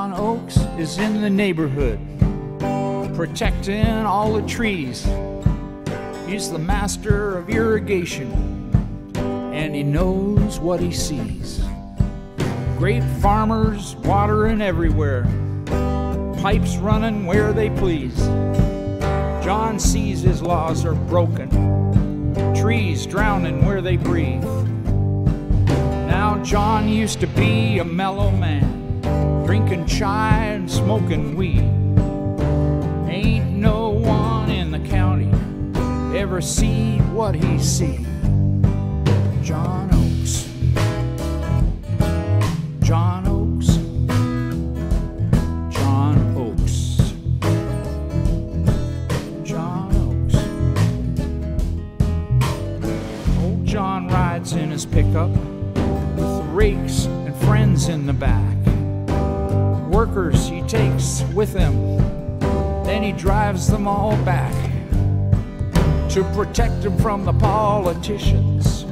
John Oaks is in the neighborhood, protecting all the trees. He's the master of irrigation, and he knows what he sees. Great farmers watering everywhere, pipes running where they please. John sees his laws are broken, trees drowning where they breathe. Now, John used to be a mellow man, drinking chai and smoking weed. Ain't no one in the county ever see what he see. John Oaks. John Oaks. John Oaks. John Oaks. Old John rides in his pickup with rakes and friends in the back. Workers he takes with him, then he drives them all back to protect them from the politicians,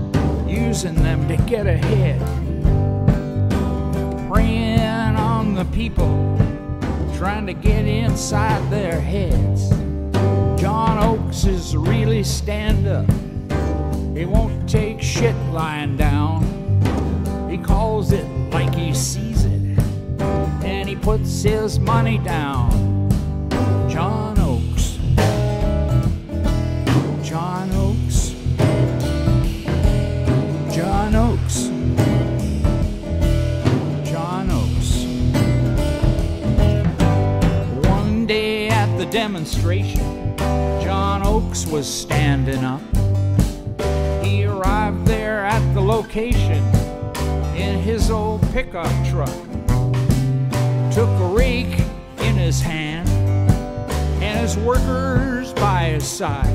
using them to get ahead. Preying on the people, trying to get inside their heads. John Oaks is really stand up. He won't take shit lying down. He calls it like he sees it, puts his money down. John Oaks. John Oaks. John Oaks. John Oaks. One day at the demonstration, John Oaks was standing up. He arrived there at the location in his old pickup truck. His hand and his workers by his side.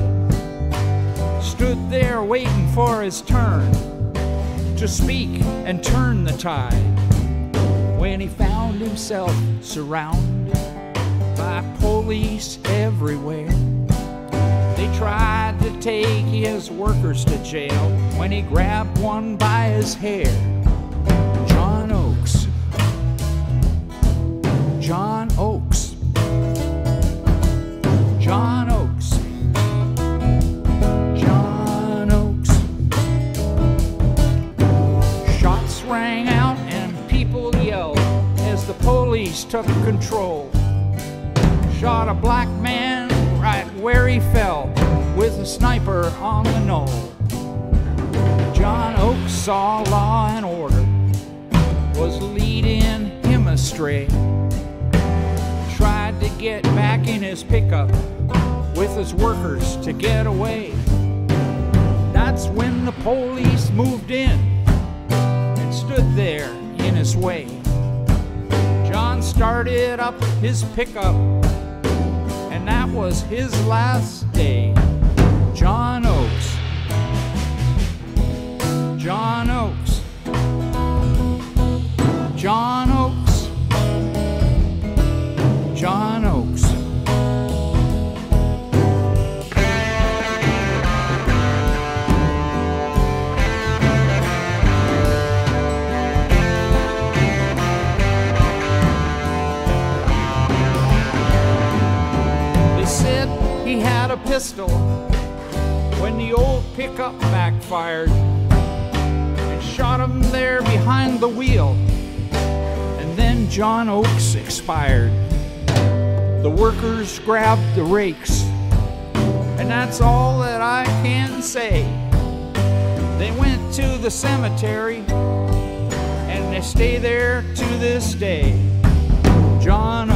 Stood there waiting for his turn to speak and turn the tide. When he found himself surrounded by police everywhere. They tried to take his workers to jail when he grabbed one by his hair. Police took control. Shot a black man right where he fell with a sniper on the knoll. John Oaks saw law and order was leading him astray. Tried to get back in his pickup with his workers to get away. That's when the police moved in and stood there in his way. Started up his pickup, and that was his last day. John Oaks. John he had a pistol when the old pickup backfired and shot him there behind the wheel. And then John Oaks expired. The workers grabbed the rakes, and that's all that I can say. They went to the cemetery, and they stay there to this day. John